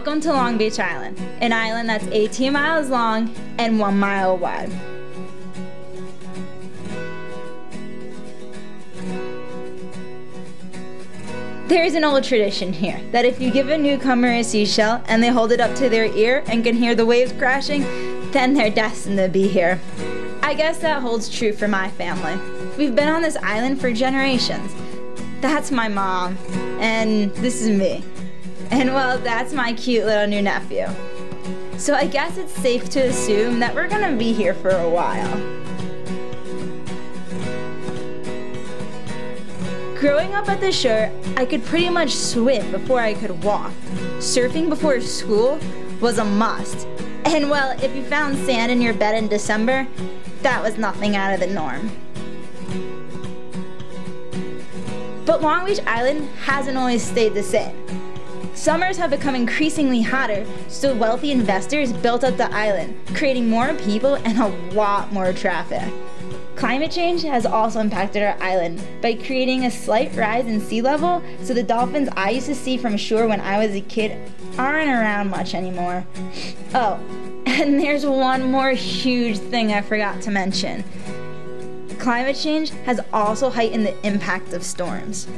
Welcome to Long Beach Island, an island that's 18 miles long and 1 mile wide. There is an old tradition here that if you give a newcomer a seashell and they hold it up to their ear and can hear the waves crashing, then they're destined to be here. I guess that holds true for my family. We've been on this island for generations. That's my mom, and this is me. And well, that's my cute little new nephew. So I guess it's safe to assume that we're gonna be here for a while. Growing up at the shore, I could pretty much swim before I could walk. Surfing before school was a must. And well, if you found sand in your bed in December, that was nothing out of the norm. But Long Beach Island hasn't always stayed the same. Summers have become increasingly hotter, so wealthy investors built up the island, creating more people and a lot more traffic. Climate change has also impacted our island by creating a slight rise in sea level, so the dolphins I used to see from shore when I was a kid aren't around much anymore. Oh, and there's one more huge thing I forgot to mention. Climate change has also heightened the impact of storms.